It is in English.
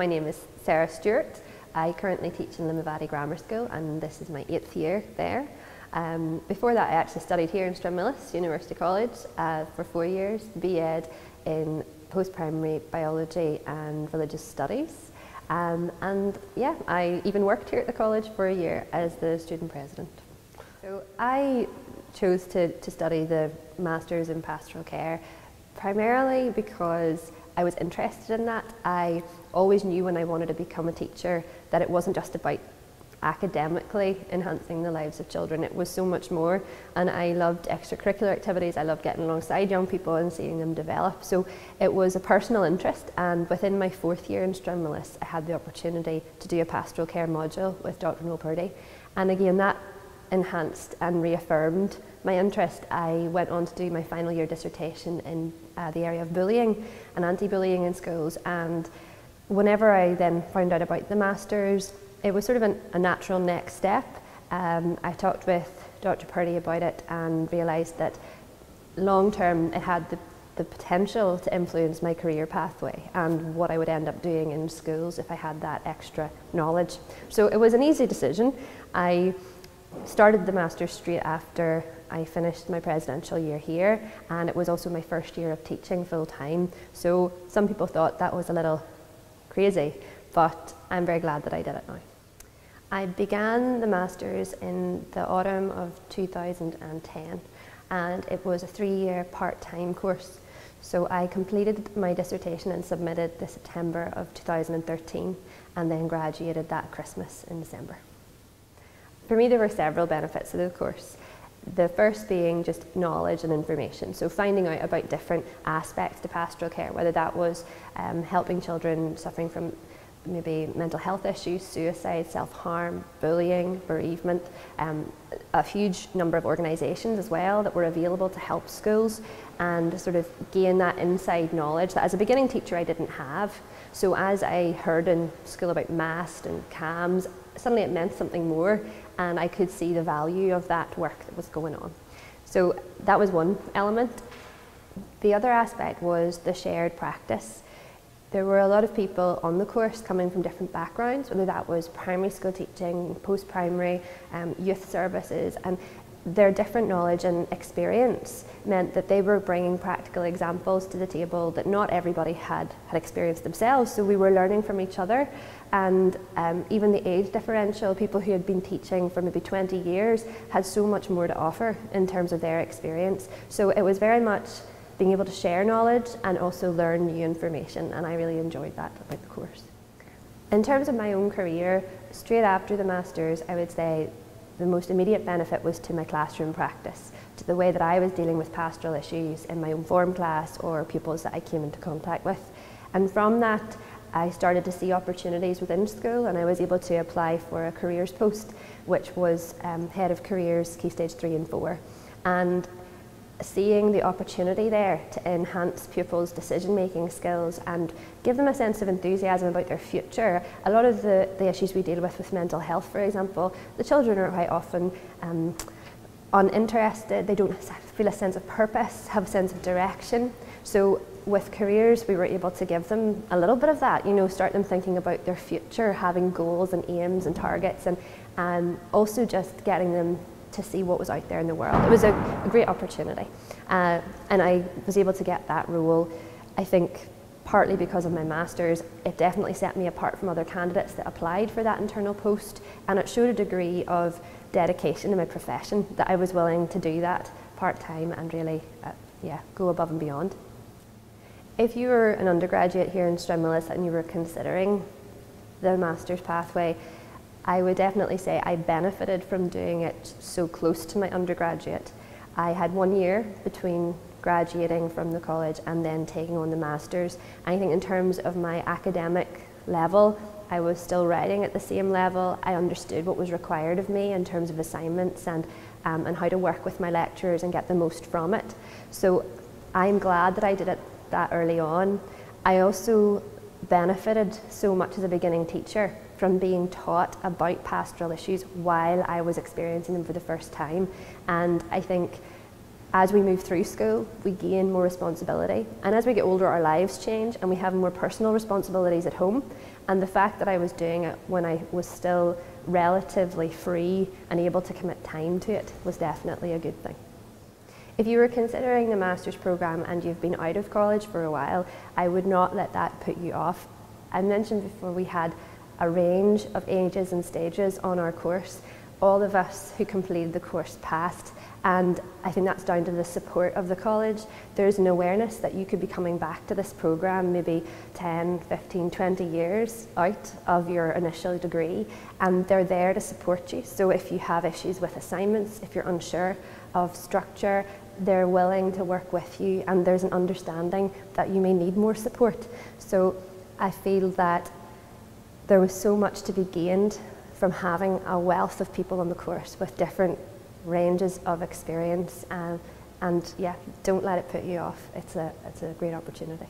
my name is Sarah Stewart. I currently teach in Limavady Grammar School and this is my eighth year there. Um, before that I actually studied here in Stranmillis University College uh, for four years, B.Ed in post-primary biology and religious studies. Um, and yeah, I even worked here at the college for a year as the student president. So I chose to, to study the Masters in Pastoral Care primarily because I was interested in that. I always knew when I wanted to become a teacher that it wasn't just about academically enhancing the lives of children. It was so much more, and I loved extracurricular activities. I loved getting alongside young people and seeing them develop. So it was a personal interest, and within my fourth year in Stranmillis, I had the opportunity to do a pastoral care module with Dr. Noel Purdy. And again, that enhanced and reaffirmed my interest. I went on to do my final year dissertation in uh, the area of bullying and anti-bullying in schools and whenever I then found out about the Masters, it was sort of an, a natural next step. Um, I talked with Dr. Purdy about it and realised that long term it had the, the potential to influence my career pathway and what I would end up doing in schools if I had that extra knowledge. So it was an easy decision. I started the Masters straight after I finished my presidential year here and it was also my first year of teaching full time. So some people thought that was a little crazy, but I'm very glad that I did it now. I began the Masters in the autumn of 2010 and it was a three-year part-time course. So I completed my dissertation and submitted the September of 2013 and then graduated that Christmas in December. For me, there were several benefits of the course. The first being just knowledge and information, so finding out about different aspects to pastoral care, whether that was um, helping children suffering from maybe mental health issues, suicide, self-harm, bullying, bereavement, um, a huge number of organisations as well that were available to help schools and sort of gain that inside knowledge that as a beginning teacher I didn't have. So as I heard in school about MAST and CAMHS, suddenly it meant something more and I could see the value of that work that was going on. So that was one element. The other aspect was the shared practice. There were a lot of people on the course coming from different backgrounds, whether that was primary school teaching, post-primary, um, youth services, and their different knowledge and experience meant that they were bringing practical examples to the table that not everybody had, had experienced themselves. So we were learning from each other and um, even the age differential, people who had been teaching for maybe 20 years had so much more to offer in terms of their experience. So it was very much being able to share knowledge and also learn new information and I really enjoyed that about the course. In terms of my own career, straight after the Masters, I would say the most immediate benefit was to my classroom practice, to the way that I was dealing with pastoral issues in my own form class or pupils that I came into contact with. And from that, I started to see opportunities within school and I was able to apply for a careers post, which was um, head of careers, key stage three and four. And seeing the opportunity there to enhance pupils' decision-making skills and give them a sense of enthusiasm about their future. A lot of the, the issues we deal with with mental health, for example, the children are quite often um, uninterested, they don't feel a sense of purpose, have a sense of direction. So with careers, we were able to give them a little bit of that, you know, start them thinking about their future, having goals and aims and targets, and um, also just getting them to see what was out there in the world. It was a, a great opportunity. Uh, and I was able to get that role, I think, partly because of my master's. It definitely set me apart from other candidates that applied for that internal post, and it showed a degree of dedication to my profession that I was willing to do that part-time and really, uh, yeah, go above and beyond. If you were an undergraduate here in Stranmillis and you were considering the master's pathway, I would definitely say I benefited from doing it so close to my undergraduate. I had one year between graduating from the college and then taking on the master's. I think in terms of my academic level, I was still writing at the same level. I understood what was required of me in terms of assignments and, um, and how to work with my lecturers and get the most from it. So I'm glad that I did it that early on. I also benefited so much as a beginning teacher from being taught about pastoral issues while I was experiencing them for the first time. And I think as we move through school, we gain more responsibility. And as we get older, our lives change and we have more personal responsibilities at home. And the fact that I was doing it when I was still relatively free and able to commit time to it was definitely a good thing. If you were considering the master's programme and you've been out of college for a while, I would not let that put you off. I mentioned before we had a range of ages and stages on our course. All of us who completed the course passed, and I think that's down to the support of the college. There's an awareness that you could be coming back to this programme maybe 10, 15, 20 years out of your initial degree, and they're there to support you. So if you have issues with assignments, if you're unsure of structure, they're willing to work with you and there's an understanding that you may need more support. So I feel that there was so much to be gained from having a wealth of people on the course with different ranges of experience um, and yeah, don't let it put you off. It's a, it's a great opportunity.